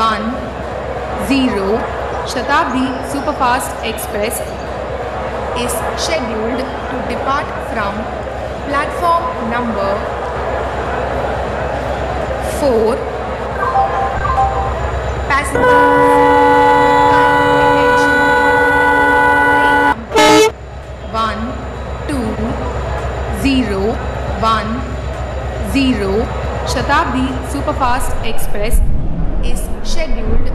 one zero Shatabdi superfast express is scheduled to depart from platform number four one two zero one zero Shatabdi superfast express scheduled